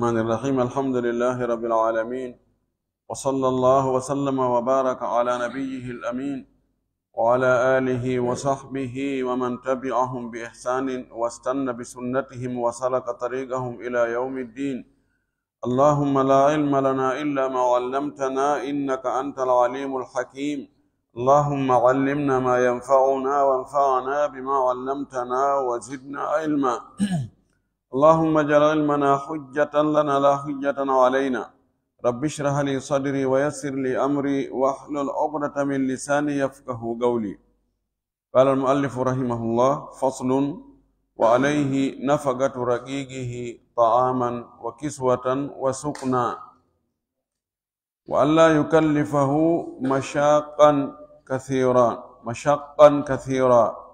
الرحمن الرحيم. الحمد لله رب العالمين. وصلى الله وسلم وبارك على نبيه الأمين وعلى آله وصحبه ومن تبعهم بإحسان واستنى بسنتهم وسلك طريقهم إلى يوم الدين. اللهم لا علم لنا إلا ما علمتنا إنك أنت العليم الحكيم. اللهم علمنا ما ينفعنا وانفعنا بما علمتنا وزدنا علما. اللهم اجعل علمنا حجة لنا لا حجة علينا. رب اشرح لي صدري ويسر لي أمري واحلل عقدة من لساني يفقه قولي. قال المؤلف رحمه الله فصل وعليه نفقة رقيقه طعاما وكسوة وسكنا وألا يكلفه مشاقا كثيرا مشقا كثيرا.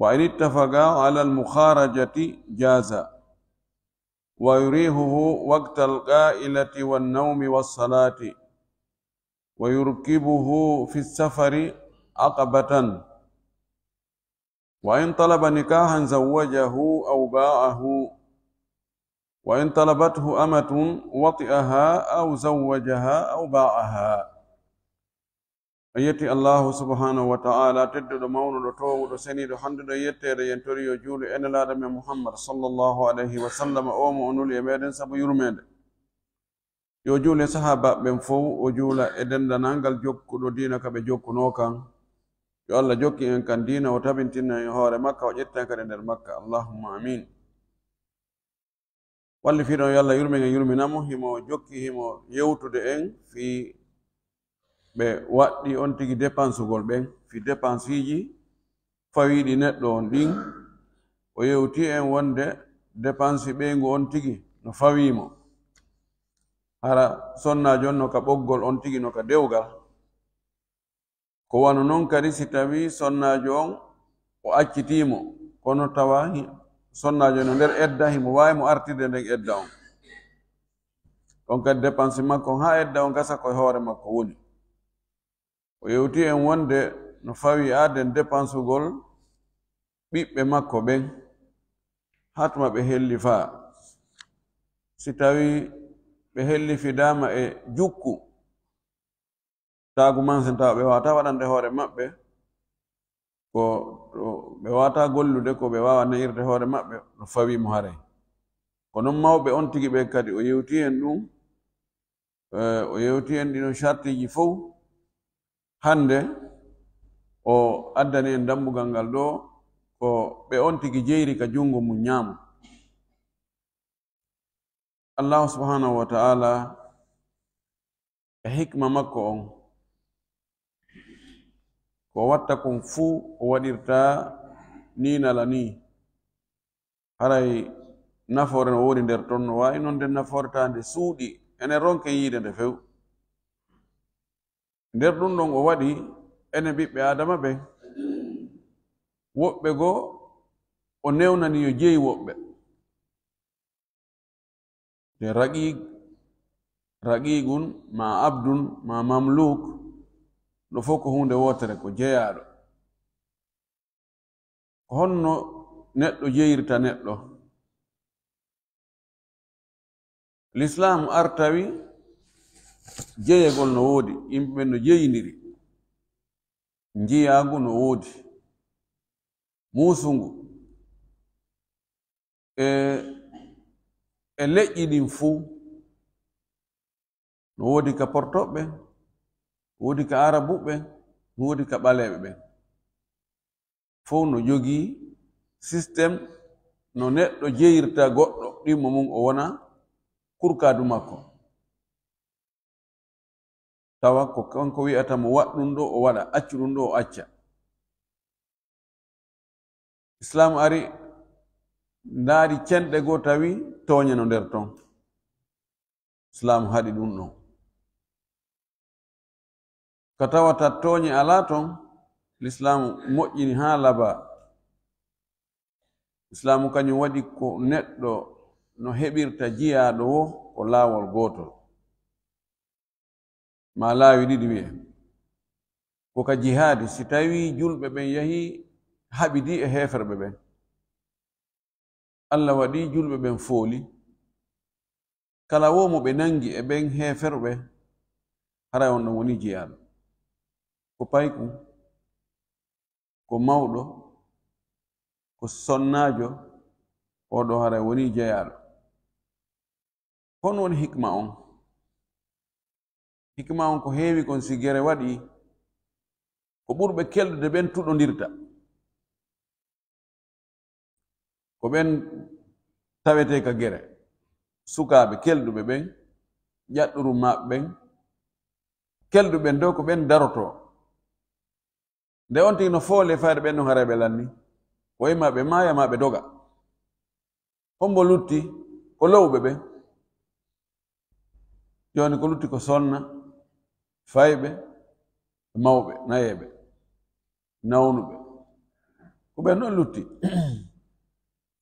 وإن اتفقا على المخارجة جاز ويريهه وقت القائلة والنوم والصلاة ويركبه في السفر عقبة. وإن طلب نكاحا زوجه أو باعه وإن طلبته أمة وطئها أو زوجها أو باعها. en yetti allahu subhanahu wa taala tedduɗo mawnuɗo towuɗo seniɗo handuɗo yettere yentori yo juulu enelaɗo men muhammad sallllahu alayhi wa sallam o mo onuli e meɗen saabu yurmede. Yo juule sahabaɓe ɓen fof o juula e dendanalngal jokkuɗo diina ka ɓe jokkuno kan. Yo allah jokki en kan dina o tabintinna en hoore makka o ƴetta kadi e nder makka. Allahumma amin. Wallifiɗon yo allah yurmin en yurminamo himo jokki himo yewtude en fi ɓe waɗɗi on tigi dépensugol ɓen fi dépense iji fawiɗi neɗɗo on ɗin o yewti en wonde dépense ɓeygu on tigi no fawimo hara sonnajo on no ka ɓoggol on tigi no ka dewgal. Ko wano noon kadi si tawi sonnajo on o accitimo kono tawa sonnajo no nder edda himo wawi mo artirde nden edda on. On kadi dépense makko ha edda on gasa koye hoore makko woni. o yewti en wonde no fawi aaden dépensugol ɓiɓɓe makko ɓen hatma ɓe helli faa. Si tawi ɓe helli fidama e jukku taagu mansen tawa ɓe wawata waɗande hoore maɓɓe ko ɓe wawata gollude ko ɓe wawa nayirde hoore maɓɓe no fawimo haray ko noon mawɓe on tigi ɓe kadi o yewti en ɗum eh, o yewti en ɗino chartiji fof hande o addani en dammugal ngal ɗo ko ɓe on tigi jeyri ka jungo mum ñaamo allahu subhanahu wa ta'ala e hikma makko on ko watta kon fuu o waɗirta ni nala ni haray nafoore no woni nder ton no wawi noon nden nafooreta nde suuɗi ene ronke yiide nde few nder ɗum ɗon o waɗi ene ɓiɓɓe adama ɓe. Woɓɓe goo o newnani yo jeyi woɓɓe. Te raqiq raqiqun ma abdun ma mamluk ɗo fof ko hunde wotere ko jeyaɗo honno neɗɗo jeyirta neɗɗo. L'islam artawi jeyegol no woodi yimɓeɓe no jeyidiri njiyagu no woodi musungu e e leƴƴi ɗin fuu. No woodi ka portoɓɓe woodi ka arabuɓe woodi ka ɓaleɓe ɓen fof no jogii systéme no neɗɗo jeyirta goɗɗo. Ɗimmo mum o wona kurkadu makko tawa ko kanko wi'ata mo waɗɗum ɗo o waɗa accu ɗum ɗo o acca. Islam ari ndaari cenɗe goo tawi tooñe no nder ton. Islam haɗi ɗum ɗon ko tawata tooñe alaa ton l'islamu moƴƴini haa laba. Islamu kañum waɗi ko neɗɗo no heɓirta jiyaaɗo wo ko laawol gootol ma laawi ɗiɗi wi'e. Ko ka jihaadi si tawi julɓe ɓen yahi haɓidi e heeferɓe ɓen. Allah waɗi julɓe ɓen fooli. Kala wo mo ɓe nangi e ɓen heeferɓe haray on ɗon woni jeyaaɗo ko payku ko mawɗo ko sonnaajo oɗo haray woni jeyaaɗo hon woni hikma on. hikma on ko heewi kon si gere waɗi ko ɓurɓe kelɗude ɓen tuɗodirta. Ko ɓen tawete ka gere sukaaɓe kelɗuɓe ɓen ƴaɗɗuru maɓɓe ɓen kelɗuɓen dow ko ɓen daroto nde on tigi no foole faade ɓen no haraɓe lanni wayi e ma ɓe maaya ma ɓe doga. Hombo lutti ko lowɓe ɓen joni ko lutti ko sonna. fayɓe mawɓe nayeɓe nawnuɓe. Ko ɓen ɗon lutti.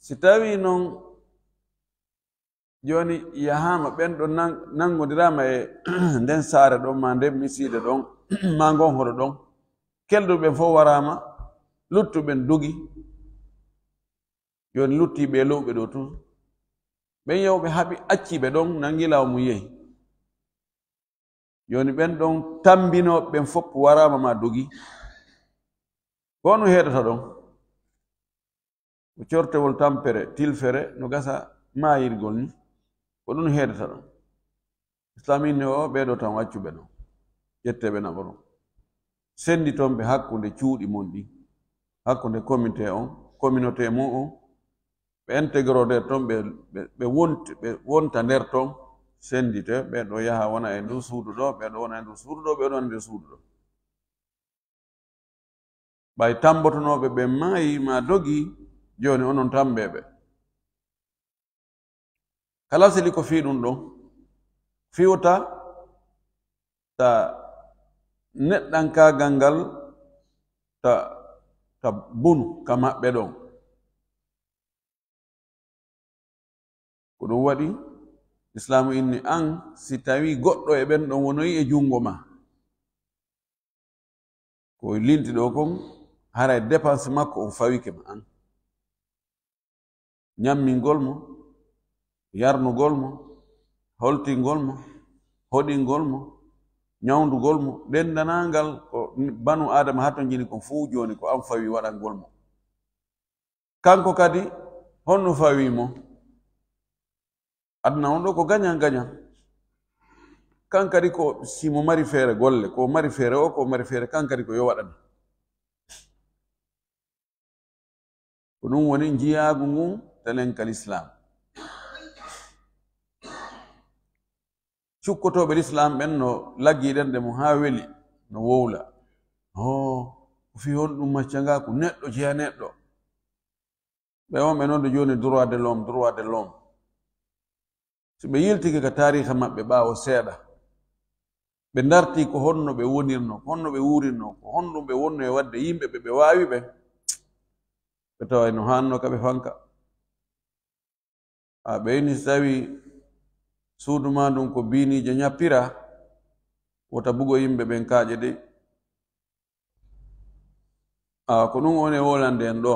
Si tawi noon joni yahama ɓen ɗo nangodirama e nden saare ɗon ma nden misiide ɗon ma ngon hoɗo ɗon. Kelɗuɓen fof warama luttuɓen dogi joni luttiɓe e lowɓe ɗo tun. Ɓen yewɓe haaɓi acciɓe ɗon nangilawo mum yehi. joni ɓen ɗon tambinoɓe ɓen fof warama ma dogi. Ko no heɗata ɗon? Ko cortewol tampere tilfere no gasa mayirgol ni ko ɗum heɗata ɗon? Islamine o ɓeɗo tan waccuɓe ɗon ƴetteɓe naɓo ɗon. Senditonɓe hakkunde cuuɗi mon ɗi hakkunde comité on communauté mum on ɓe intégro nder ton ɓe wonta nder ton. senndite ɓen ɗo yaha wona e ndu suudu ɗo ɓen ɗo wona e ndu suudu ɗo ɓen ɗo wona e ndew suudu ɗo. Ɓay tambotonoɓe ɓe maayi ma dogi joni onon tambeɓe. Kala sili ko fii ɗum ɗon fiwta ta neɗɗankagal ngal ta ta bunu ka maɓɓe ɗon. Ko ɗum waɗi islamu inni an si tawi goɗɗo e ɓen ɗon wonoyi e jungo ma. Ko linti ɗo kon hara e dépense makko o fawike ma an. Ñammingol mo yarnugol mo holtingol mo hoɗingol mo ñawdugol mo ɗendanangal ko banu adama ha ton jini kon fuu joni ko an fawi waɗangol mo. Kanko kadi honno fawimo aduna on ɗo ko gañan gañan kan kadi ko simo mari feere golle ko mari feere o ko mari feere kan kadi ko yo waɗan. Ko ɗum woni njiyaagu ngun talenkal islam cukkotoɓe l'islam ɓen no laggiɗen de mo haa weli no wowla. O ko fi hon ɗum macca nga ko neɗɗo jeya neɗɗo. Ɓe on ɓe noon de jooni droit de l'homme droit de l'homme. so ɓe yiltike ka tariha maɓɓe ɓaawo seeɗa. Ɓe darti ko honno ɓe wonirno ko honno ɓe wurinno ko honɗum ɓe wonno e waɗde yimɓe ɓe ɓe waawi ɓe ɓe taway no haanno ka ɓe fanka. A ɓeyni so tawi suudu ma ɗum ko biiniije ñappira wota bugo yimɓe ɓen kaaƴe dey a ko ɗum woni e wolande en ɗo.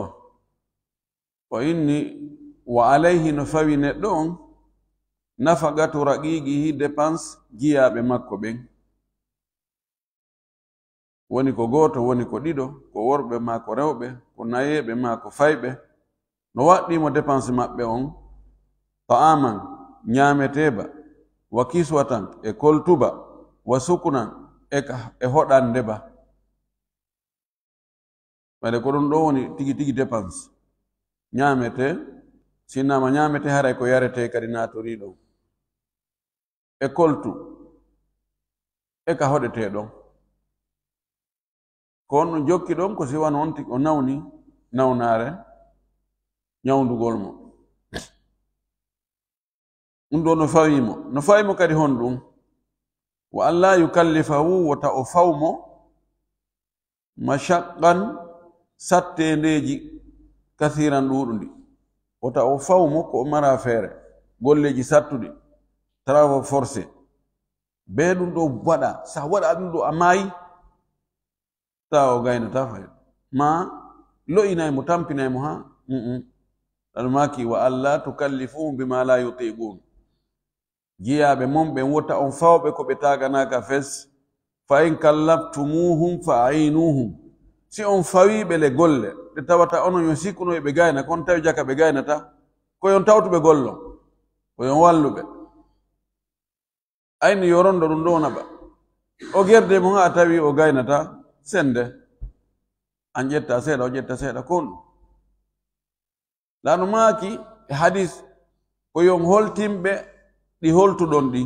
O inni wa alayhi no fawi neɗɗo on nafagatu raqiqihi dépense giyaɓe makko ɓen. Woni ko gooto woni ko ɗiɗo ko worɓe ma ko rewɓe ko nayeɓe ma ko fayɓe. No waɗɗimo dépense maɓɓe on ta'aman ñaameteeba wa kiswatan e koltuba wa sukunan e, e hoɗandeba ɓade ko ɗum ɗo woni tigi tigi dépense ñaamete sinnama ñamete haray e ko yarete kadi natori ɗon e koltu e ka hoɗete ɗon ko on ɗum jokki ɗon ko siwan on o nawni nawnare ñawdugol mo. Ɗum ɗo no fawimo. No fawimo kadi hon ɗum. Wa an yukallifahu wota o fawmo mashaqqan sattendeji kasiran ɗuɗundi wota o faw makko o mara feere golleji sattuɗi travail forcé be ɗum ɗo waɗa sa waɗa ɗum ɗo a maayi ta o gaynata fay. Ma lo'inaymo tampinaymo ha ɗan maki wa allah tukallifuhum bima la yutiqun jiyaɓe mon ɓen wota on fawɓe ko ɓe taganaka fes. Fa in kallaftumuhum fa ainuhum si on fawiiɓe le golle ɗe tawata onon yo sikkuno ɓe gayna kon tawi jaka ɓe gaynata koyon tawtuɓe gollon koyon walluɓe. Ayni yorondo ɗum ɗo naɓa o gerde mo ha a tawi o gaynata sende. An ƴetta seeɗa o ƴetta seeɗa kon ɗum lano maaki e hadis ko yon holtimɓe ɗi holtuɗon ɗi.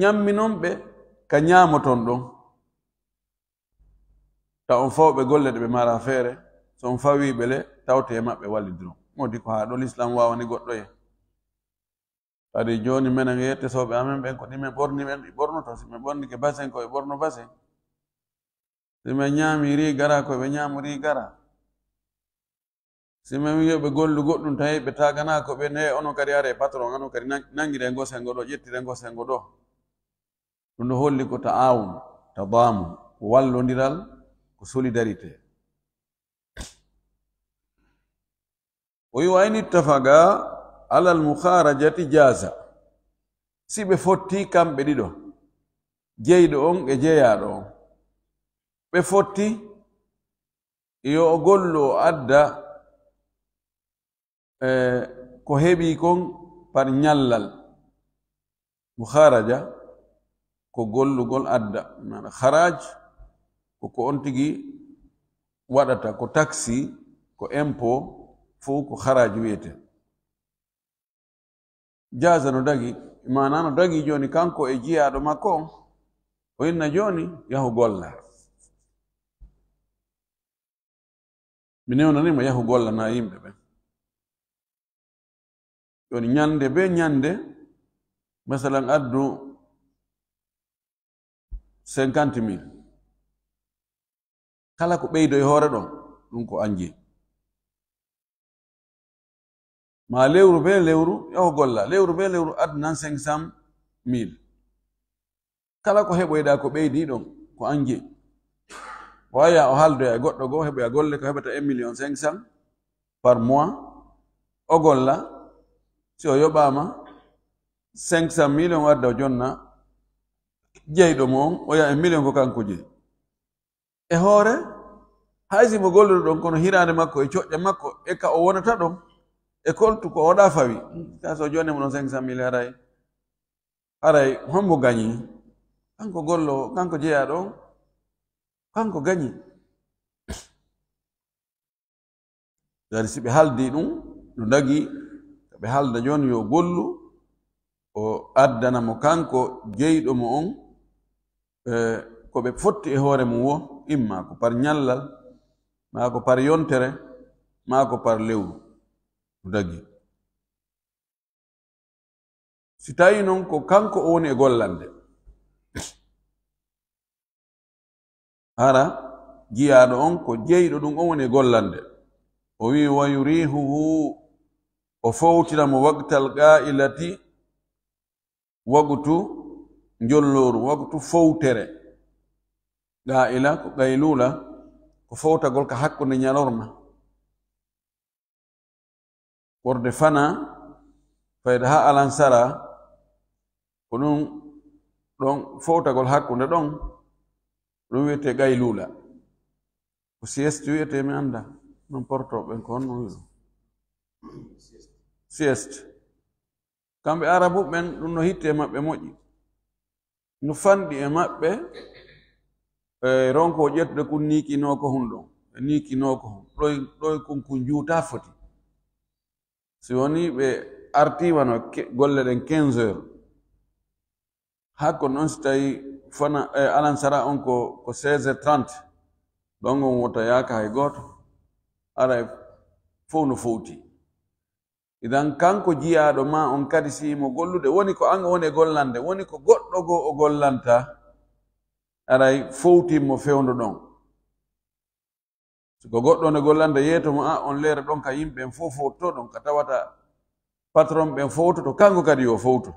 Ñamminon ɓe ka ñaamoton ɗon taw on fawɓe golle ɗe ɓe mara feere so on fawi ɓe le tawte e maɓɓe wallidiro. Modi ko haa ɗo l'islam wawani goɗɗo e. Kadi joni menen yette sowɓe amen ɓen ko ɗimen ɓorni ɓen ɗi ɓornoto si min ɓornike basen koye ɓorno basen. Si min ñaami ri gara koye ɓe ñaamu ri gara. Si min wiyoɓe gollu goɗɗum tawi ɓe tagana ko ɓen he onon kadi are patron onon kadi nangire ngo sengo ɗo ƴettire ngo sengo ɗo. Ɗum ɗo holli ko ta awun ta damu wallodiral ko solidarité. O wi wayni ittafaga alal mukharajati jaza si ɓe fotti kamɓe ɗiɗo. Jeyɗo on e jeyaɗo on. Ɓe fotti yo o gollu o adda e ko heɓi kon par ñallal. Mukharaja ko gollugol adda. Mana haraj koko on tigi waɗata ko taxi ko impôt fu ko haraji wiyete jasa no dagi mana no dagi joni kanko e jiyaɗo makko o inna joni yahu golla. Mi newnanima yahu golla na yimɓe ɓen joni ñande be ñande masalan addu cinquante mille kala ko ɓeydo e hoore ɗon ɗum ko angie ma lewru be lewru yaho golla lewru be lewru adnan cinq cent mille. Kala ko heɓoyɗa ko ɓeydi ɗon ko angie waya o haldoya e goɗɗo goo heɓoya golle ko heɓata un million cinq cent par mois. O golla si o yoɓama cinq cent million o adda o jonna. Jeyɗo mo on o yaha e million ko kanko jeyi e hoore haysi mo golluɗo ɗon kono hirande makko e coƴƴa makko e ka o wonata ɗon e koltu ko oɗa fawi. Sa so jonemo ɗon cinq cent mille haray haray hombo gañi. Kanko gollo kanko jeeya ɗon kanko gañi. Dari si ɓe haldi ɗum no dagi ɓe halda joni yo gollu o addanamo kanko jeyɗo mo on e ko ɓe fotti e hoore mum wo imma ko par ñallal ma ko par yontere ma ko par lewru. O dagi si tawi noon ko kanko o woni e gollande ara jiyaɗo on ko jeyɗo ɗum on woni e gollande o wi wa yurihuhu o fowtira mo wagtal qa'ilati wagtu njolloru wagtu fowtere. ga'ila ko gaylula ko fowtagol ka hakkunde ñalorma. Ɓorde fana fayda ha alansara ko ɗum ɗon fowtagol hakkunde ɗon ɗum wiyete gaylula ko sieste wiyete mi annda non portoɓen ko honno wiyo sieste. Kamɓe arabu ɓen ɗum no hitte maɓɓe moƴƴi. No fanɗi e maɓɓe ronko ƴettude kun nikinoko hun ɗon. E nikinoko hun ɗoy ɗoy kun kun juuta foti. Si woni ɓe artiwano golle ɗen quinze heures. Hakko noon si tawi fana e alansara on ko ko seize heures trente. Ɗon on wota yaaka hay gooto. Ara fof no fowti. Idan kanko jiyaɗo ma on kadi siimo gollude woni ko an woni e gollande woni ko goɗɗo goo o gollanta aray fowtimmo fewndo ɗon. Siko goɗɗo nde gollanda yeeto mo a on leere ɗon ka yimɓen fof fowtto ɗon ka tawata patron ɓen fowtoto kanko kadi yo fowto.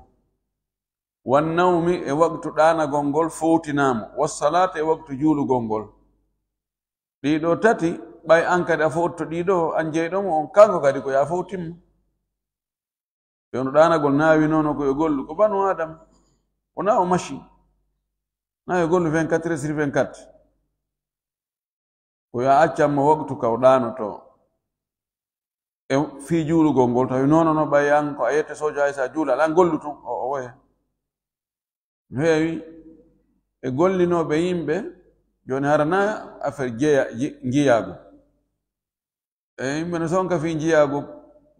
Wannawmi e waktu ɗanagol ngol fowtinamo wassalata e waktu juulugol ngol. Ɗiɗo tati ɓay an kadi a fowtto ɗiɗo an jeyɗomo on kanko kadi ko ya fowtinmo fewno ɗanagol naawi noono ko yo gollu ko banu adama wona o machine. Na e gollu 24 sur 24 ko yo accanmo waktu ka o ɗanoto e fii juulugol ngol tawi nono no ɓay an ko a yette sojo hay sa juula aɗa gollu tun o no heewi e gollinoɓe yimɓe joni harana affaire jeeya jiyaago e yimɓe no sonka fi jiyaago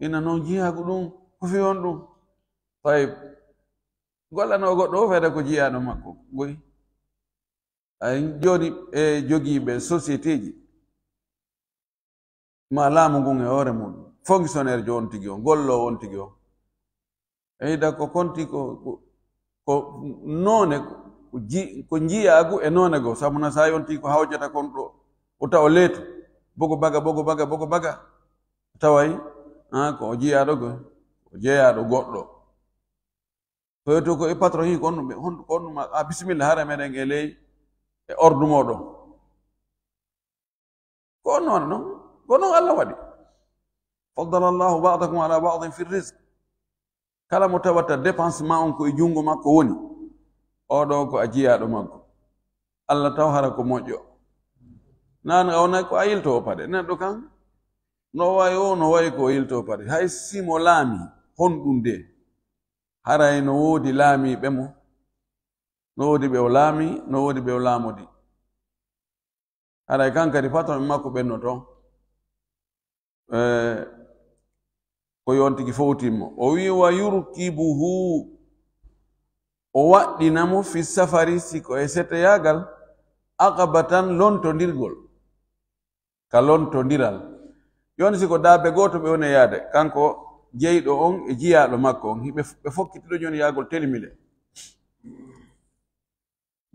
ina noon jiyaago ɗum ko fi on ɗum fay gollano goɗɗo o feede ko jiyaɗo makko goyi ay joni e jogiiɓe société ji. Ma laamu ngun e hoore muɗum fonctionnaire jo on tigi o gollo on tigi o eyda ko konti ko ko noone ko jiyaagu e noone goo sabuna sa on tigi ko hawjata kon ɗo o tawa leetu bogo baga bogo baga bogo baga. Taway ko o jiyaaɗo go. O jeeyaaɗo goɗɗo. Toyeto ko e patron hi kon ɗume hon kon ɗuma a bisimilla hara meɗen e ley e ordu moɗon. Ko on noon noon ko noon allah waɗi? Faddala llahu badakum ala badin fi risque kala mo tawata dépense ma on ko e junngo makko woni oɗo ko a jiyaɗo makko. Allah taw hara ko moƴƴo. Nan awnayi ko a yiltowo paɗe. Neɗɗo kan? No wayi o no wayi ko yiltowo paɗe. Hay simo laami honɗum de haray no woodi laamiɓe mo. No woodi ɓe o laami no woodi ɓe o laamodi haray kan kadi patron makko ɓenno toon eh, ko yontigi fowtimmo o wi wa yurkibuhu o waɗɗinamo fi safari siko. E seteyagal aqabatan lontodirgol ka lontodiral yoni siko daabe goto ɓe woni yaade. Kanko jeyɗo on e jiyaɗo makko on. Ɓe fokkitiɗo joni yaagol telimile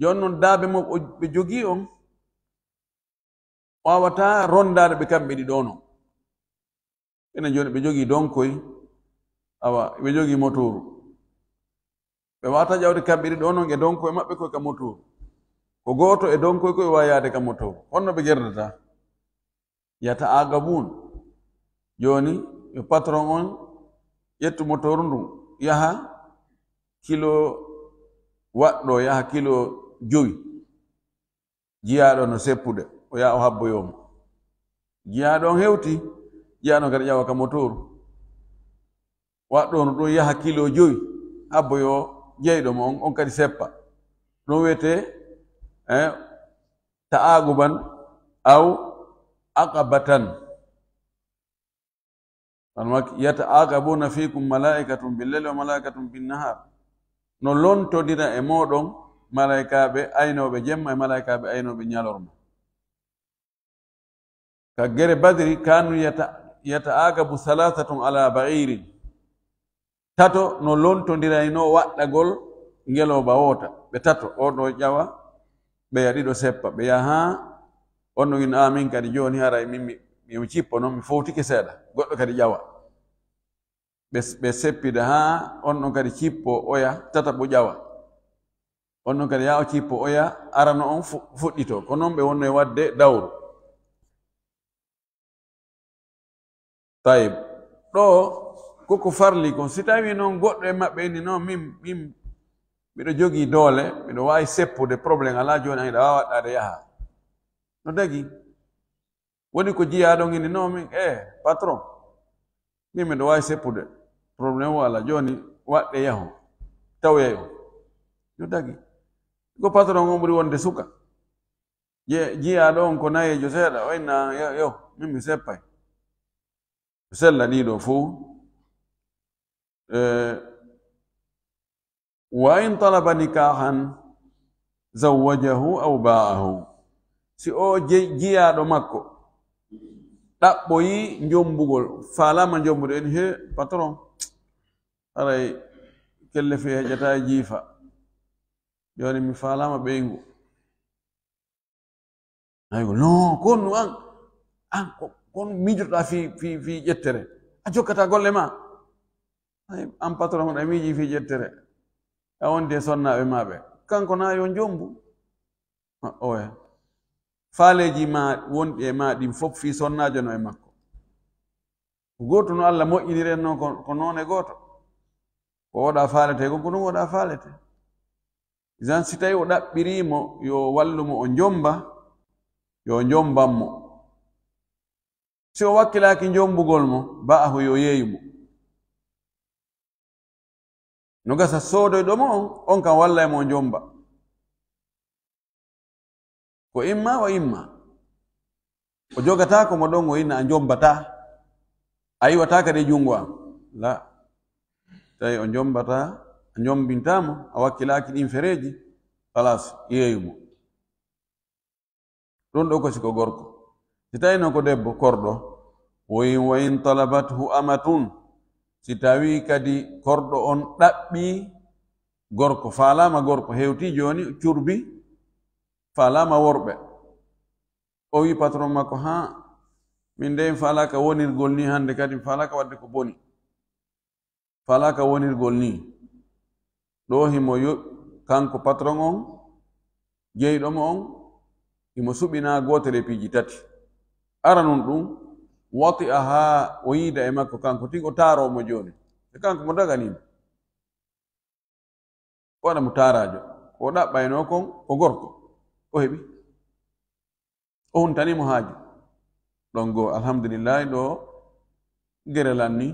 joni noon daabe mo ɓe jogii on wawata rondade ɓe kamɓe ɗiɗo non ene joni ɓe jogii donkoy awa ɓe jogii motoru. Ɓe wata ƴawde kamɓe ɗiɗo non e donkoye maɓɓe koye ka motoru. Ko gooto e donkoye koye wawi yaade ka motoru. Honno ɓe gerdata. Yata agabun. Joni e patron on ƴettu motoru ndun yaha kilo waɗɗo yaha kilo joyi jiyaɗo no seppude o yaha o habboyomo jiyaɗo on hewti jiyano kadi ƴawa ka motoru waɗɗo no ɗum yaha kilo joyi habboyo jeyɗo mo on kadi seppa ɗum wiyete e ta'aguban aw aqabatan. Anmak yata'aqabuna fikum malaikatum billeli wa malaikatum binnahar no lontodira e moɗon malaikaɓe aynoɓe jemma e malaikaɓe aynoɓe ñalorma. Ka gere badri kanu yata yata'agabu halatatun ala ba'irin tato no lontodirayno waɗɗagol ngeloba wota ɓe tato oɗo ƴawa ɓe yaɗiɗo seppa. Ɓe yaha on no win amin kadi joni hara min mi cippo noon mi fowtike seeɗa. Goɗɗo kadi ƴawa. Ɓe seppida ha on ɗon kadi cippo oya. Tata bo ƴawa. on noon kadi ya o cippo oya arano on fuɗɗito ko noon ɓe wonno e waɗde dawru tayib ɗo koko farli kon. Si tawi noon goɗɗo e maɓɓe ni noon min min miɗo jogii doole miɗo waawi seppude probléme alaa jooni an iɗa waawa waɗɗaade yaha. No dagi woni ko jiyaa ɗon inni noon min e patron. Min miɗo waawi seppude probléme o alaa jooni waɗɗe yahu tawoyey no dagi ko patron on ɓuri wonde suka? Jiyaɗo on ko nayejo seeɗa wayna yo min mi seppay sella ɗiɗo fuu. Eh, wa in talaba nikahan zawwajahu aw ba'ahu. Si o jiyaɗo makko ɗaɓɓoyi jombugol falama jombude en he patron aray kelle fe hejata e jiifa. joni mi falama ɓeygu. Aygo non ko an an kon miijorɗa fi fi fi ƴettere. A jokkata golle ma. An patron on miiji fi ƴettere. A wondi e sonnaɓe maɓe. Kanko na yo jombu oe faaleji ma wonɗi e ma ɗin fof fi sonnajo no e makko. Goto no allah moƴƴiniren noon ko noon e goto ko woɗa faalete ko ko ɗum woɗa faalete. Jan si tawi o ɗaɓɓirimo yo wallumo o jomba yo jombanmo si o wakkilaki jombugol mo ba'ahu yo yeeyumo no gasa soodoyɗomo on on kam wallaymo o jomba ko imma o imma. O jogatako mo ɗon o inna a jombata a yiwata kadi jungo am la. Tawi o jombata jombintamo a wakkilaki ɗin fereji halas yeeyumo ɗum ɗo ko siko gorko. Si tawi ko debbo korɗo woyin wayin talabathu amatun. Si tawi kadi korɗo on ɗaɓɓi gorko falama gorko. Hewti joni curbi faalama worɓe o wi patron makko ha? Min nde falaka wonirgol ni hande kadi falaka wadde ko boni faalaka wonirgol ni ɗo himo kanko patron on jeyɗomo on himo suɓina gotere piiji tati. Ara nun ɗum wati a ha o yiida e makko kanko tig o taromo joni e kanko mo daganimo waɗa mo tarajo o ɗaɓɓayno kon ko gorko o heɓi. O huntanimo haaju ɗon goo alhamdulillahi ɗo gerelan ni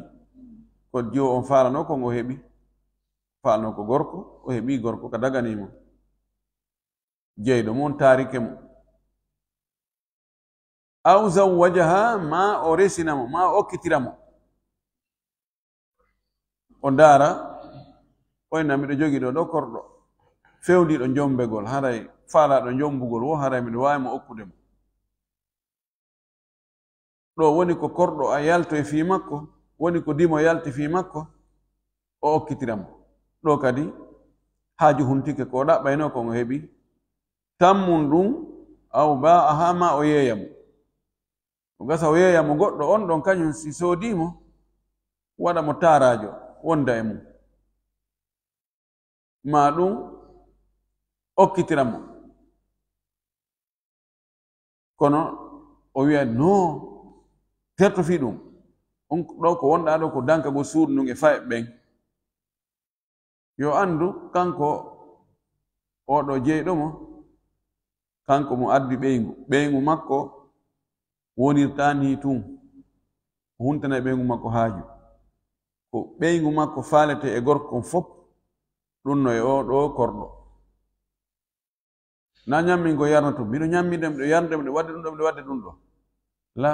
ko jiwo on falano kon o heɓi falno ko gorko o heɓi gorko ka daganimo. Jeyɗo mon tarike mo. Aw zawwajaha ma o resinamo ma o okkitiramo. O ndaara oyna miɗo jogi ɗo ɗo korɗo. Fewndiɗo jombegol haray faalaɗo jombugol wo haray miɗo wawi mo okkude mo. Ɗo woni ko korɗo a yalto e fii makko woni ko dimo yalti fii makko o okkitiramo ɗo kadi haaju humtike koɗa ɓayno kon o heɓi tammum ɗum aw ba'aha ma o yeeyamo o gasa o yeeyamo goɗɗo on ɗon kañum si soodimo waɗa mo taarajo wonda e mum. Ma ɗum okkitira mo. Kono o wiya no terto fi ɗum. On ɗo ko wonɗa ɗo ko danka go suudu ndun e faye ɓen. yo anndu kanko oɗo jeyɗomo kanko mo addi ɓeyngu ɓeyngu makko wonirtani tun. O huntana e ɓeyngu makko haaju. Ko ɓeyngu makko faalete e gorkon fof ɗum no e oɗo korɗo. Na ñammin ko yarna tum miɗo ñammi ɗem ɗo yarna ɗem ɗe wadde ɗum ɗo miɗo wadde ɗum ɗo. La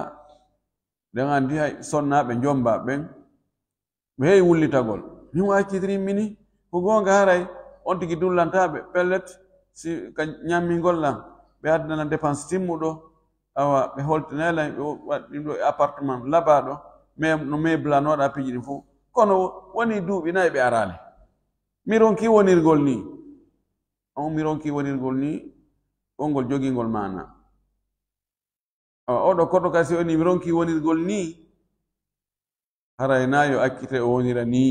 ɗen anndi hay sonnaaɓe jommba ɓen ɓe heewi wullitagol. Min waakitirin mini ko gonga haray on tigi dullantaɓe pellet si ka ñammingol lam ɓe addana dépense timmuɗo awa ɓe holtinela ɓe waɗɗim ɗo appartement labaɗo no mebla no waɗa piji ɗin fof kono woni duuɓi nayi ɓe arani mi ronki wonirgol ni. On mi ronki wonirgol ni ɓongol jogingol mana. Awa oɗo koɗo kasi woni mi ronki wonirgol ni haray na yo akkite o wonira ni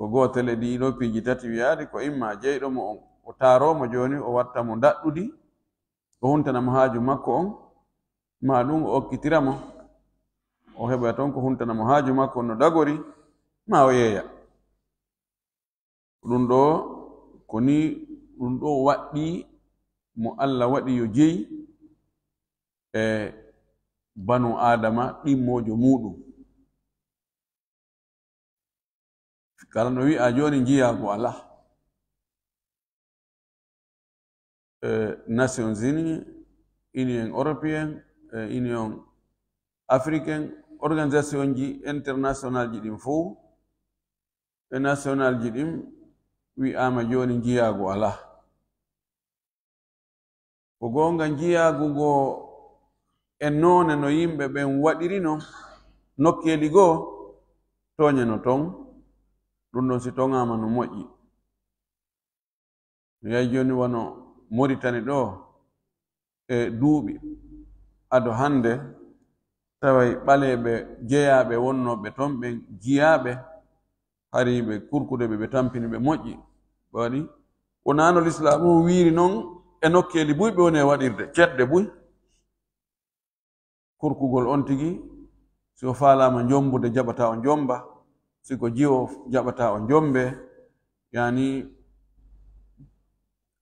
ko gotele e ɗiɗo piiji tati wiyaadi ko imma jeyɗo mo on. O taaroma joni o watta mo daɗɗudi o huntanamo haaju makko on. Ma ɗum o okkitiramo. O heɓoya toon ko huntanamo haaju makko no dagori ma o yeeya. Ɗum ɗo ko ni ɗum ɗo waɗɗi mo allah waɗi yo jeyi e banu adama ɗimmojo muɗum kala no wi'a jooni njiyaago alaa. E, Nations unis union européen union e, africain organisation ji international ji ɗin fo e national ji ɗin wi'ama joni jiyaago alaa. Ko goonga jiyaagu ngo e noone no yimɓe ɓen waɗirino nokkeeli goo tooña no ton ɗum ɗon si toŋama no moƴƴi. Mi yahi joni wono moritani ɗo e duuɓi ado hande taway ɓaleɓe jeyaɓe wonnoɓe ton ɓe jiyaɓe hari ɓe kurkude ɓe ɓe tampini ɓe moƴƴi. Ɓe waɗi wonano l'islamu wiiri noon e nokkeli buy ɓe woni e waɗirde ceɗɗe buy. Kurkugol on tigi si o faalama jombude jaɓata o jomba siko jiwo jaɓata o jombe yani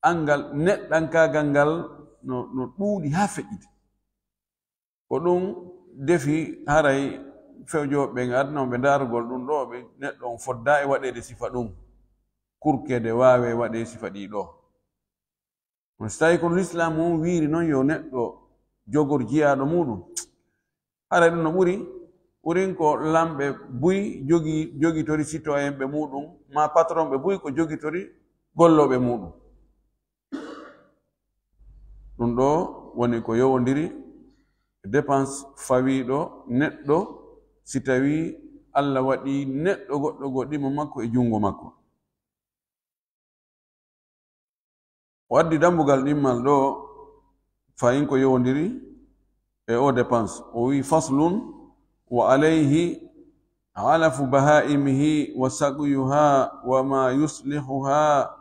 angal neɗɗankagal ngal no, no ɗuuɗi haa feƴƴiti. Ko ɗum defi haray fewjoɓe ɓe adnao ɓe ɗum ɗo ɓe neɗɗo on fodda e waɗede sifa ɗum. Kurkede waawe e waɗe sifa ɗi ɗo. On so tawi kono l'islam on wiiri noon yo neɗɗo jogor jiyaɗo muɗum haray ɗum no ɓuri ɓurin ko lamɓe buyi jogi jogitori citoyen e ɓe muɗum. Ma patron ɓe buyi ko jogitori golloɓe muɗum. Ɗum ɗo woni ko yowodiri dépense fawiɗo neɗɗo si tawi allah waɗi neɗɗo goɗɗo goɗɗimo makko e jungo makko. O addi dambugal ɗimmal ɗo fayin ko yowodiri e o dépense. O wi faslun وعليه علف بهائمه وسقيها وما يصلحها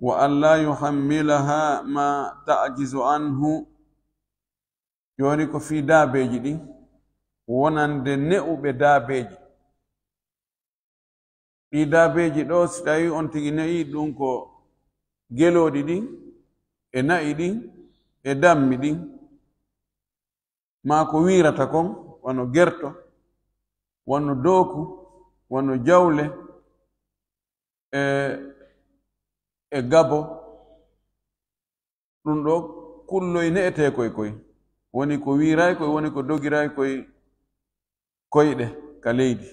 وأن لا يحملها ما تعجز عنه joni ko fi daabeji ɗin wonande ne'uɓe daabeji ɗi daabeji ɗo si tawi on tigi ne'i ɗum ko geloɗi ɗin e na'i ɗin e dammi ɗin ma ko wirata kon wano gerto wano dooku wano jawle e e gabo. Ɗum ɗo kulloy ne'ete koye koye woni ko wiray koye woni ko dogiray koye koyɗe ka leydi.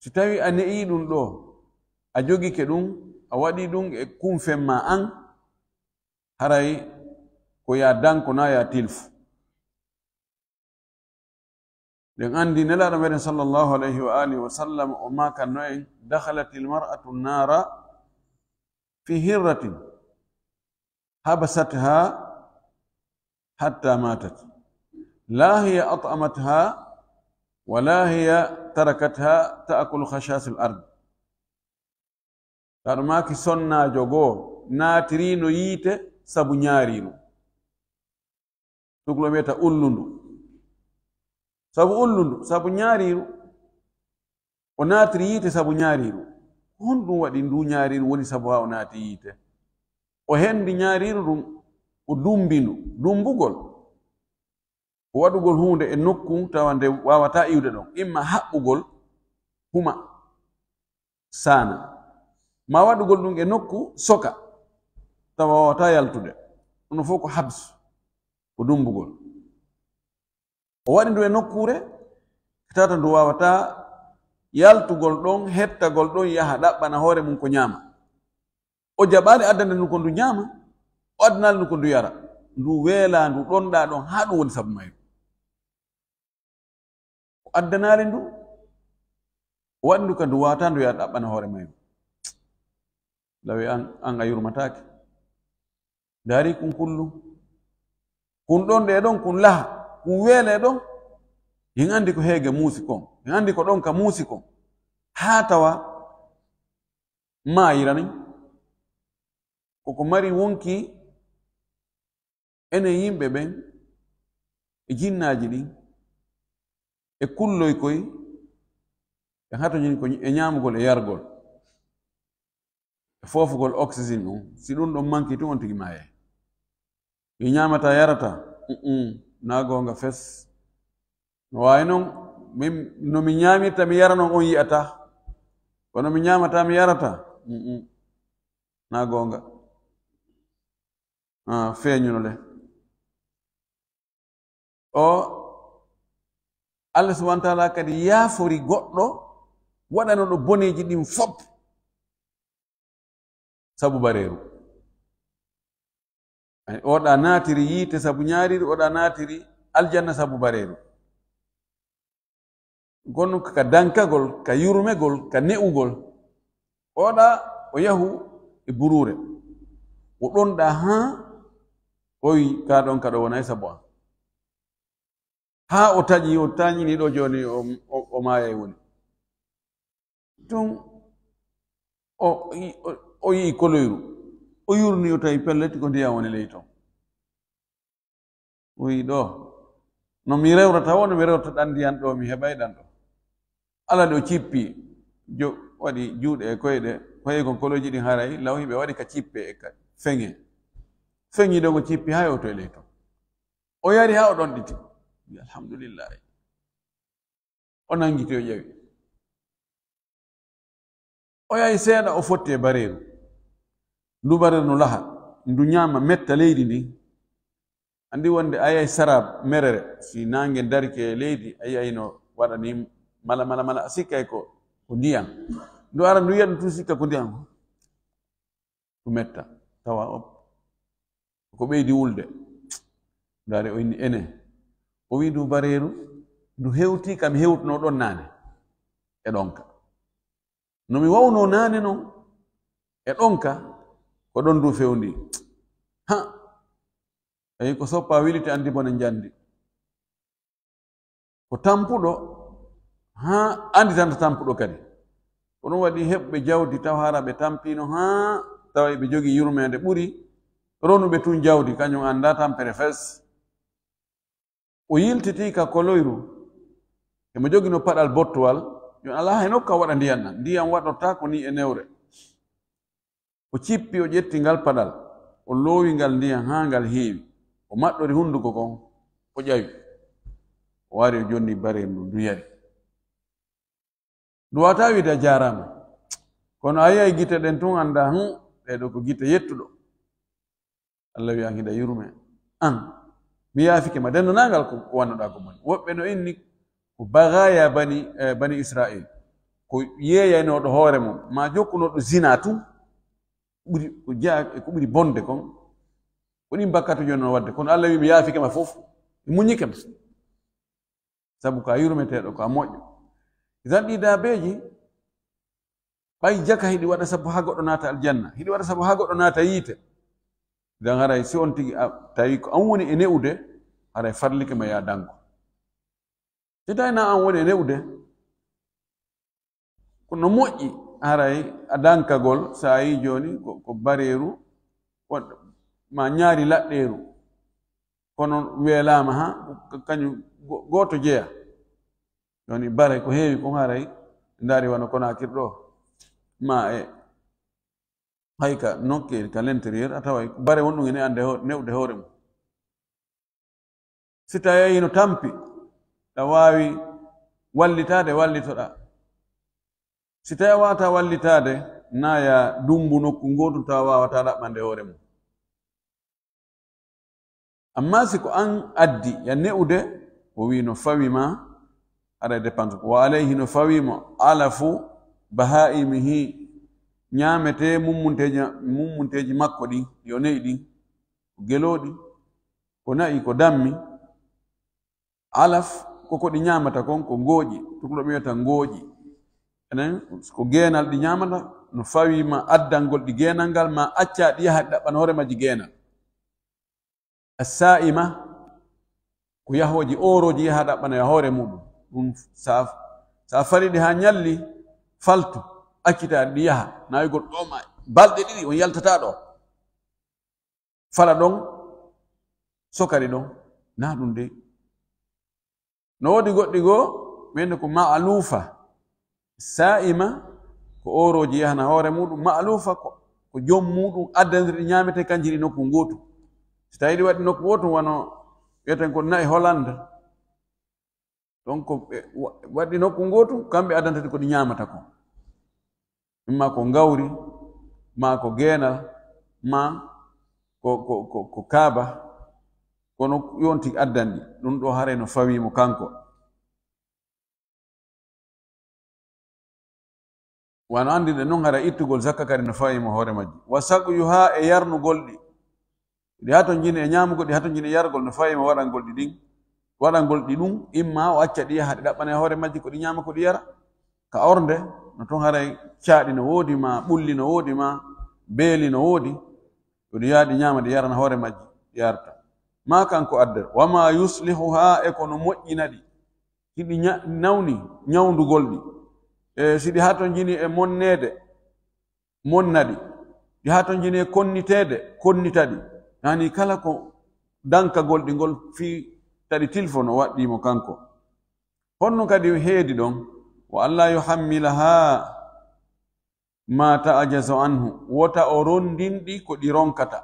Si tawi a ne'i ɗum ɗo a jogike ɗum a waɗi ɗum e kumfen ma an haray ko ya danko na ya tilfu لأن دين الله صلى الله عليه وآله وسلم وما كان نوين دخلت المرأة النار في هرة حبستها حتى ماتت لا هي أطعمتها ولا هي تركتها تأكل خشاش الأرض كارماكي سنة جوغو ناترينو ييت سبنيارينو تقول ميتا أولنو sabu ullundu sabu ñaariiru o naatiri yiite sabu ñaariiru hon ɗum waɗi ndu ñaariiru woni sabu haa o naati yiite. O henndi ñaariiru ɗum o dumbindu dumbugol. O waɗugol huunde e nokku tawa nde waawataa iwde ɗon. Imma haɓɓugol huma saana. Ma waɗugol ɗum e nokku soka. Tawa waawataa yaltude. Ɗum fof ko habs ko dumbugol. o waɗi ndu e nokkure tata ndu wawata yaltugol ɗon hettagol ɗon yaha ɗaɓɓana hoore mum ko ñaama. O jaɓaani addande ndu ko ndu ñaama o addanali ndu ko ndu yara. Ndu weela ndu ɗonɗa ɗon haa ɗum woni sabu mayru o addanaali ndu o waɗi ndu ka ndu wawata ndu yaha ɗaɓɓana hoore mayru lawi an an a yurmataake. Daari kun kullu kun ɗon ɗe ɗon kun laha. Kun weele ɗon yin andi ko heege muusi kon yin andi ko ɗon ka muusi kon haa tawa maayira ni koko mari wonki enen yimɓe ɓen e jinnaaji ɗin e kulloy koy e hatoñin ko e ñaamugol e yargol. E foofugol oxygéne ɗum. Si ɗum ɗon manki tun on tigi maaye i ñaamata yarata naa goonga fes. Waawi noon min no mi ñaamirta mi yara noon on yi'ata. Kono mi ñaamata mi yarata? Naa goonga feeñuno le. O allah subahana taala kadi yaafori goɗɗo waɗano ɗo boneeji ɗin fop. Sabu bareeru. Oɗa naatiri yiite sabu ñaariri oɗa naatiri aljanna sabu bareeru. Gonno ka dankagol ka yurmegol ka ne'ugol oɗa o yahu e buruure. O ɗonɗa ha oyi ka ɗon kaɗo wona e sabu an ha o taƴi o tañini ɗo joni o maayay woni. Tun o yii koloyru o yurni o tawi pelletti ko ndiyam woni ley ton o wi ɗo no mi rewrata o no mi rewrata ɗan ndiyan ɗo mi heɓay ɗan ɗo ala ɗo cippi jo waɗi juuɗe e koyɗe koye kon koloji ɗin haray law himɓe waɗi ka cippe e ka feŋe feŋi ɗo ko cippi ha yewto e ley to o yari ha o ɗon ɗiti alhamdulillahi. O nangiti o ƴewi o yahi seeɗa o fotti e bareeru ndu mbarere no laha ndu ñaama metta leydi ndi. Andi wonde a yahi sara merere si nange darike e leydi a yahi no waɗani mala mala mala a sikkay e ko ko ndiyam. Ndu ara ndu yiya ɗum tu sikka ko ndiyam ko? Ɗu metta tawa o ko ɓeydi wulde. Ndaare o inni ene. O wi ndu bareeru ndu hewti kam hewtuno ɗon naane e ɗonka. No mi wawno naane noon e ɗonka ko ɗon ndu fewndi ha. Ay ko soppa wilite andi bone njandi. Ko tampuɗo ha. Andi tan tampuɗo kadi ko ɗum waɗi heɓɓe jawdi taw hara ɓe tampino ha tawa ɓe jogii yurmede ɓuri ronuɓe tun jawdi kañum anda tampere fes. O yiltiti ka koloyru emo jogino paɗal bottowal yo ala hay nokka waɗa ndiyam nan ndiyam waɗorta ko ni e newre o cippi o ƴetti ngal paɗal o loowi ngal ndiyam ha ngal heewi o maɗɗori hunnduko kon o ƴawi o wari o jonni bare ndu nduyari ndu wata wiide a jaarama kono a yiyay gite ɗen tun anda hu ɗeɗo ko gite yettuɗo allah wiya hiɗa yurme an. Mi yaafike ma dendanagal ko wannoɗa ko moni woɓɓe no inni ko bagaya bani bani israil ko yeeyaynoɗo hoore mum ma jokkunoɗo zina tun ɓuri ko jea ko ɓuri bonde kon ko ɗin bakkato joni no wadde kono allah wi mi yaafike ma fof mi muñike ma sabu ko a yurmeteɗo ko a moƴƴo isan ɗi daabeji ɓay jaka hiɗi waɗa sabu haa goɗɗo naata aljanna hiɗi waɗa sabu haa goɗɗo naata yiite nden haray si on tigi tawi ko an woni e ne'ude haray farlike ma ya danko si tawi na an woni e ne'ude kono moƴƴi haray a dankagol so a yi joni ko bareeru ma ñaari laɗɗeeru kono weelama ha kañum gooto jeeya. Joni bare ko heewi kon haray ndaari wano konakirɗo ma e hay ka nokke ka l'intérieur a taway bare won ɗum ene ande newde hoore mum. Si tawi yino tampi ɗa waawi wallitaade wallitoɗa. Si tawi a wawata wallitaade naya dumbu nokku ngotum tawa wawata ɗaɓɓande hoore mum amma si ko an addi ya ne'ude o wi no fawima aɗa dépense wa alayhi no fawima alafu bahaimihi ñaamete mummunteji mummunteji makko ɗi yo ne'i ɗi ko gelooɗi ko na'i ko dammi. Alaf koko ɗi ñaamata kon ko ngooƴi ɓe wiyata ngooƴi enen ko geenal ɗi ñaamata no fawi ma addangol ɗi geenal ngal ma acca ɗi yaha ɗi ɗaɓɓan hoore maji geenal. Assa'ima ko yahooji oroji yaha ɗaɓɓana ɗaɓɓanoya hoore muɗum. Ɗum sa fari ɗi ha ñalli faltu accitaɗi ɗi yaha. Nawigol ɗoma balɗe ɗiɗi on yaltata ɗo. Fala ɗon sokari ɗon na ɗum de. No woodi goɗɗi goo wiyende ko maalufa sa'ima ko oroji yahana hoore muɗum maalufa ko jom muɗum addandir ɗi ñamete kanji ɗi nokku ngotu. So tawi ɗi waɗi nokku gootum wano wiyeten ko nayi hollande. Donc waɗi nokku ngotu kamɓe addantati ko ɗi ñamata ko. Imma ko ngawri ma ko geenal ma ko ko ko ko kaaba kono yonti addanɗi ɗum ɗo hare no fawimo kanko wano andiɗe noon hara ittugol zakka kadi no fawimo hoore majji wa saguyu ha e yarnugol ɗi ɗi hato jini e ñamugo ɗi hato jini e yargol no fawimo waɗangol ɗi ɗin waɗangol ɗi ɗum imma o acca ɗi yaha ɗi ɗaɓɓana e majji ko ɗi nyama ko ɗi yara. Ka orde no toon haray caaɗi no woodi ma ɓulli no woodi ma beeli no woodi ko ɗi yaaɗi ñaama ɗi yarana hoore majji yarta. Ma kanko adder wama yuslihuha e kono moƴƴina ɗi hiɗi nawni ñawndugol ɗi e si e ɗi haa ton jini e monneede monna ɗi ɗi haa ton jini e konniteede konnita ɗi yani kala ko dankagol ɗi ngol fii taɗi tilfo no waɗɗiimo kanko. Honno kadi heedi ɗon wo allah yuhammila haa ma ta'ajaso anhu wota o rondinɗi ko ɗi ronkata.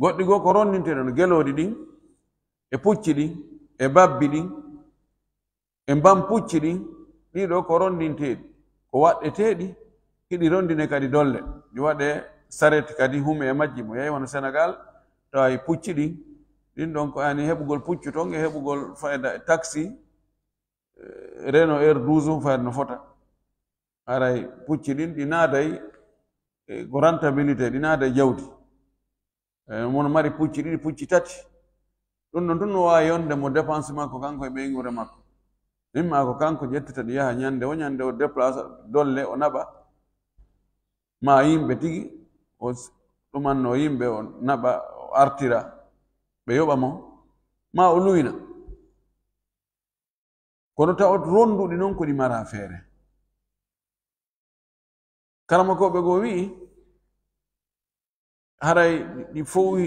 Goɗɗi goo ko rondinteɗo no gelooɗi ɗin e pucci ɗin e babbi ɗin e mbam pucci ɗin ɗiɗo ko rondinteɗi ko waɗɗeteɗi hiɗi rondine kadi dolle. Ɗi waɗe saret kadi hume e majji mo yehi wono sénégal tawa pucci ɗin ɗin ɗon ko ani heɓugol puccu ton e heɓugol fayda taxi reno air douze fayda no fota. Aray pucci ɗin ɗi naaday ko rentabilité ɗi naaday jawdi. Mono mari pucci ɗiɗi pucci tati. Ɗum ɗon tun no wawi yonde mo dépense makko kanko e ɓeygure makko mimma ko kanko ƴettita ɗi yaha ñande o ñande o déplace dolle o naɓa ma yimɓe tigi o ɗumanno yimɓe o naɓa o artira ɓe yoɓa mo ma o luyna kono taw ronduɗi noon ko ɗi mara feere. Karama koɓe goo wi'i haray ɗi fowi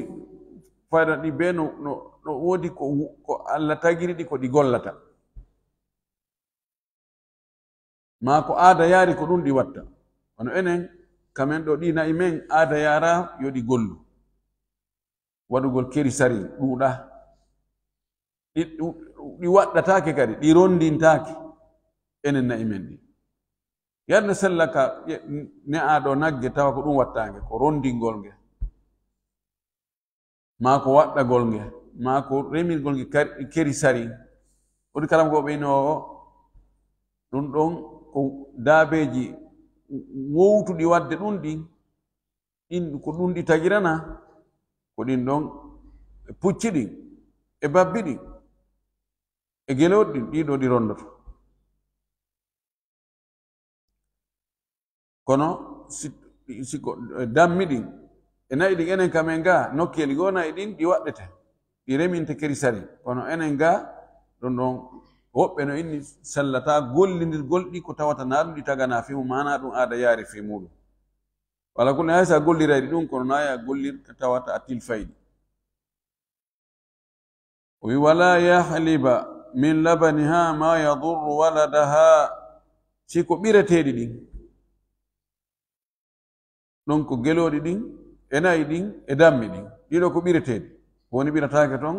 fayda ɗi be no no woodi ko allah tagiri ɗi ko ɗi gollata ma ko aada yaari ko ɗum ɗi watta. Kono enen kamen ɗo ɗi nayi men aada yara yo ɗi gollu. Waɗugol keri sari ɗuuɗa. Ɗi waɗɗatake kadi ɗi rondintake enen nayi men ɗi. Yarne sella ka ne'aɗo nagge tawa ko ɗum wattange ko rondingol nge. Ma ko waɗɗagol nge. Ma ko remirgol nge keri sari. Wodi kalam ko ɓeyno ɗum ɗon daabeeji wowtuɗi waɗde ɗum ɗi ɗin ko ɗum ɗi tagirana ko ɗin ɗon e pucci ɗin e babbi ɗin e gelewol ɗin ɗiɗo ɗi rondoto. Kono siko e dammi ɗin e nayi ɗin enen kamen ga nokkeli goo nayi ɗin ɗi waɗɗete ɗi reminte keri sari kono enen ga ɗon ɗon woɓɓe no inni sallata gollidirgol ɗi ko tawata na ɗum ɗi tagana fimu mana ɗum aada yaari fe muɗum wala kulli hay sa gollirayɗi ɗum kono naya gollir tawata a tilfayɗi. O wi wala yahliba min labaniha ma yadurru waladaha. Si ko ɓireteɗi ɗin ɗon ko geloɗi ɗin e nayi ɗin e dammi ɗin ɗiɗo ko ɓireteɗi woni ɓiratake toon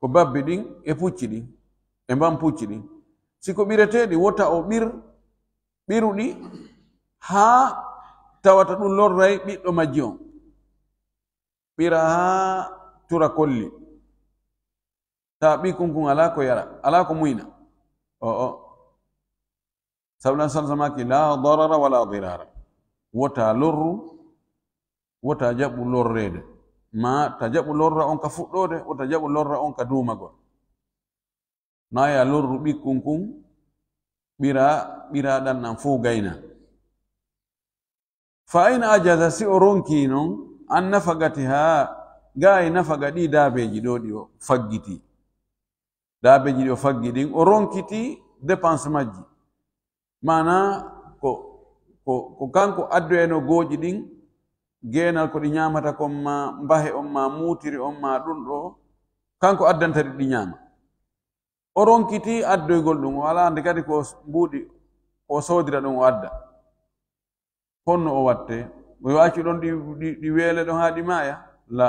ko babbi ɗin e pucci ɗin. E mban pucci ɗin siko ɓireteɗi wota o ɓir ɓiruɗi haa tawata ɗum lorray ɓiɗɗo majji on ɓira haa tura kolli. Tawa ɓi kunkun ala ko yara ala ko muyna o o sabulan salsamaki la darara wala dirara. Wota lorru wota jaɓu lorrede ma ta jaɓu lorra on ka fuɗɗode wota jaɓu lorra on ka dumagol na lorru ɓikkun kun ɓira ɓiraɗan nan fuu gayna. Fa in ajaza si o ronki non an nafagati ha gayi nafaga ɗi daabeji ɗo ɗi o faggiti. Daabeji ɗi o faggi ɗin o ronkiti dépense majji. Mana ko ko, ko kanko addu eno gooƴi ɗin geenal ko ɗi ñamata kon ma mbahe on ma muutiri on ma ɗum ɗo kanko addanta ɗi ñama o ronkiti addoygol ɗum o ala nde kadi ko mbuuɗi o soodira ɗum o adda. Honno o watte o yowaaki ɗon ɗi weele ɗon haa ɗi maaya. La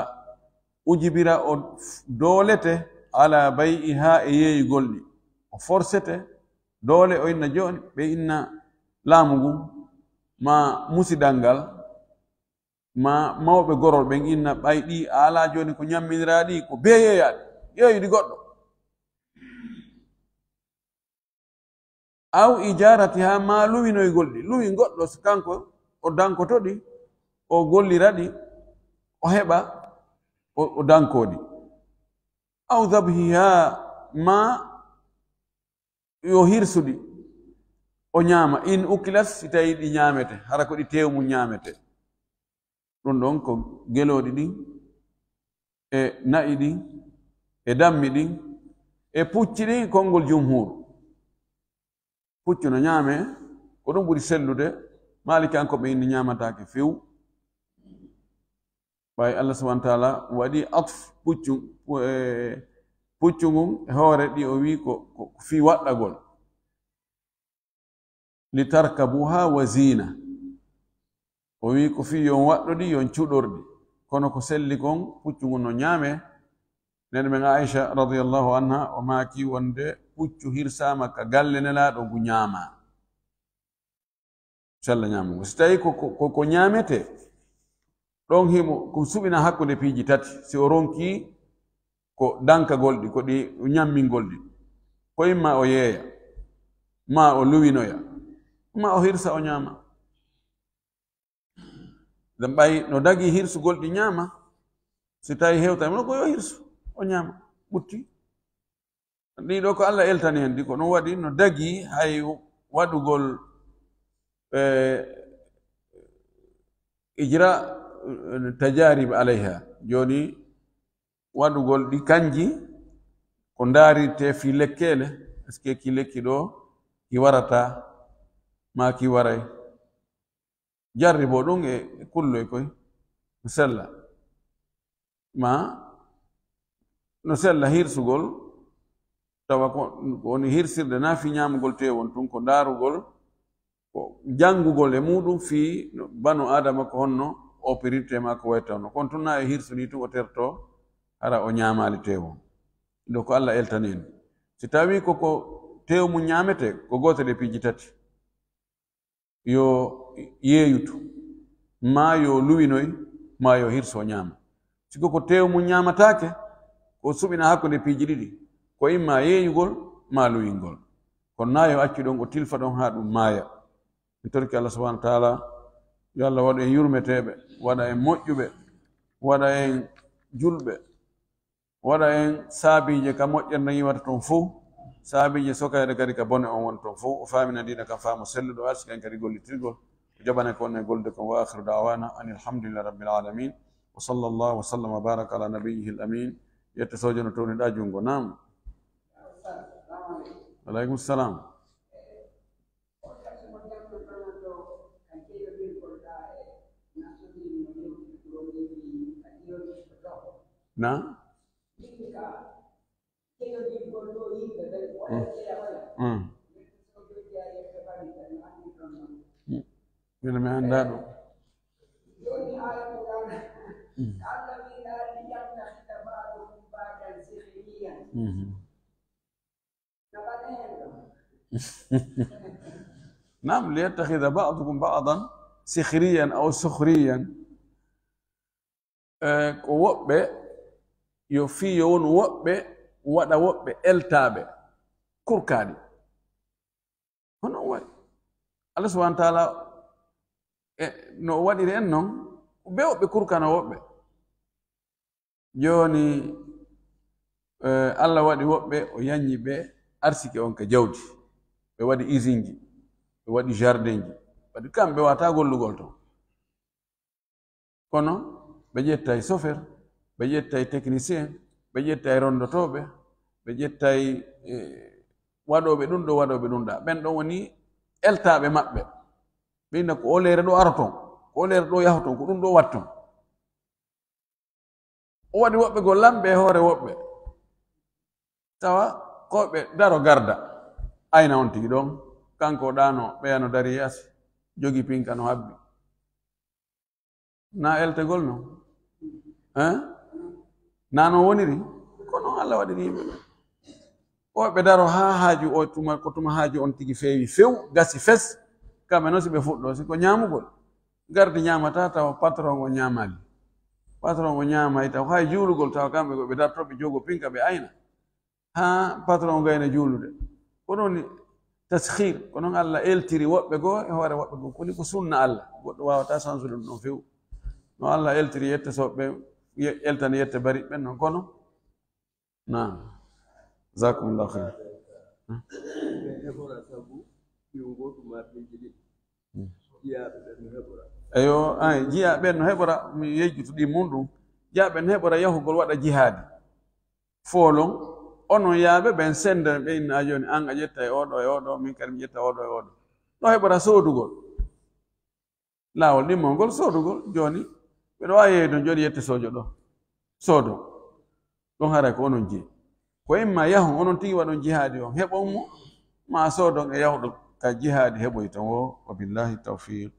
ujibira o doolete ala bay'i haa e yeeyigol ɗi. O forsete doole o inna jooni ɓe inna laamu ngun ma musidal ngal ma mawɓe gorol ɓen inna ɓay ɗi ala jooni ko ñamminira ɗi ko beeyeyaɗi yeeyi ɗi goɗɗo. aw ijarati ha ma luwinoygol ɗi. Luwi goɗɗo kanko o dankoto ɗi o gollira ɗi o heɓa o dankoɗi aw dabhiha ma yo hirsuɗi. O ñaama in ukilas si tawi ɗi ñaamete hara ko ɗi tew mum ñaamete. Ɗum ɗon ko gelooɗi ɗin e na'i ɗin e dammi ɗin e pucci ɗin konngol jumhuru puccu no ñaame ko ɗum ɓuri sellude maaliki an ko ɓe inni ñaamataake few ɓay allah subahana taala waɗi atf puccu e, puccu ngun e hoore ɗi o wii ko fi waɗɗagol. Li tarkabuha wa zina o wii ko fi yon waɗɗo ɗi yon cuɗorɗi. Kono ko selli kon puccu ngun no ñaame nden men aicha radiallahu anha o maaki wonde puccu hirsama ka galle nelaɗo ngu ñaama. Salla ñamugo so tawi ko ñaamete ɗon himo ko suɓina hakkunde piiji tati. Si o ronki ko dankagol ɗi ko ɗi ñammingol ɗi koye ma o yeeya ma o luwinoya ma o hirsa o ñaama. Nden ɓay no dagi hirsugol ɗi ñaama si tawi hewtami ko yo hirsu. o ñaama ɓutti ɗiɗo ko allah eltani hen ɗi ko ɗum waɗi no dagi hay waɗugol e ijra e, tajarib alayha. Joni waɗugol ɗi kanji ko ndaarite fi lekkele est ce que ki lekki ɗo ki warata ma ki waray. Jarri bo ɗum e kulloy koy sella. Ma no sella hirsugol tawa woni hirsirde na fi ñamugol tewon tun ko ndarugol ko jangugol e muɗum fi banu adama ko honno opérité ma ko waytawno kono tun na e hirsuni tun o terto hara o ñamali tewon ɗo ko allah eltaneni si tawi koko tew mum ñamete ko gotel e piiji tati yo yeeyutu ma yo luwinoy ma yo hirso ñaama. Siko ko tew mum ñamatake maaya mi torki allah subahana wa taala yo allah waɗa en yurmeteɓe waɗa en moƴƴuɓe waɗa en julɓe waɗa en saabije ka moƴƴerde yiwata toon fo saabiji sokayde kadi ka bone on woni toon fof o faamina ndina kam faamo selluɗo arsika en kadi gollitirgol ko jaɓane ko onne golde kon wa akhiru dawana an ilhamdulillah rabbil alamin wa sall llah wa sallam wa baraka ala nabiyihi l amin yette sojo no towniɗa junngo nam. Aleykum salam. Na? Mm. mi annda ɗum نعم ليتخذ بعضكم بعضا سخريا أو سخريا. آه، وقب يوفيون وقب ودا وقب التاب كركادي هنا وي الله سبحانه وتعالى إيه، نو وادي رنم بيو بكركانا وقب يوني Eh, allah waɗi woɓɓe o yanñi ɓe arsike on ka jawdi. Ɓe waɗi usine ji ɓe waɗi jardin ji waɗi kamɓe wata gollugol ton kono ɓe ƴettay sofer ɓe ƴettay technicien ɓe ƴettay rondotoɓe ɓe ƴettay eh, waɗoɓe ɗum ɗo waɗoɓe ɗum ɗa. Ɓen ɗon woni eltaɓe maɓɓe. Ɓinna ko olere ɗo aro ton ko olere lere ɗo yahoton ko ɗum ɗo wat ton o waɗi woɓɓe go lamɓe e hoore woɓɓe. Tawa koɓe daro garda. Ayna on tigi ɗon kanko ɗano ɓeyano dari yaasi jogi pinka no habbi. Na eltegol no? Na no woniri? Ko noon allah waɗiri yimɓe ɗo oɓe daro ha haaju o tuma ko tuma haaju on tigi feewi few gasi fes kamɓe noon si ɓe fuɗɗo si ko ñaamugol. Gardi ñaamata tawa patron o ñaamali. Patron o ñaamay taw hay juulugol tawa kamɓe ko ɓe dartoɓe jogo pinka ɓe ayna ha patron gayna juulude. Ko ɗon tashir ko noon allah eltiri woɓɓe goo e hoore woɓɓe goo. Koni ko sunna allah. Goɗɗo wawata sansude ɗum ɗon few no allah eltiri yette soɓɓe eltani yette bari. Ɓen noon kono nam jakumllah khair eyo ay jiya ɓen no heɓora mi yejjutuɗi mum ɗum. Jiya ɓen heɓora yahugol waɗa jihaadi. Foolon onon yaaɓe ɓen senden ɓe inna jooni an a ƴetta e oɗo e oɗo min kadi mi ƴetta oɗo e oɗo. Ɗo heɓata soodugol laawol ɗimmol ngol soodugol jooni ɓeɗo waawi yeydon jooni yette soojo ɗo soodo. Ɗon haray ko onon jeyi. Ko imma yahon onon tigi waɗon jihaadi on heɓon mo ma soodon e yahɗo ka jihaadi heɓoy ton wo wabillahi tawfiq.